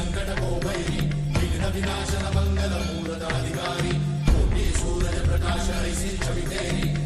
सङ्कटभोपैः विघ्नविनाशनमङ्गलपूरताधिकारी कोटीसूरजप्रकाश हैषि चवितैः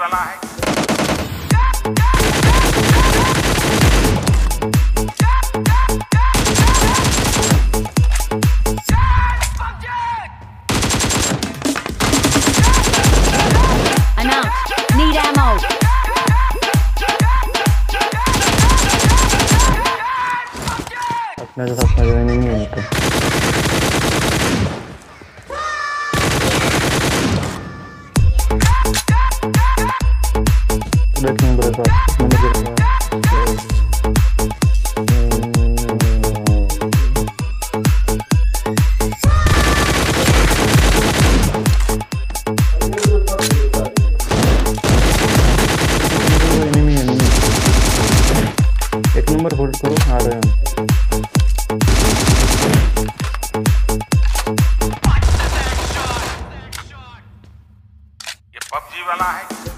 alike. Nerede taşlar güvenilmiyor mutlaka. Não, Brasil, वाला है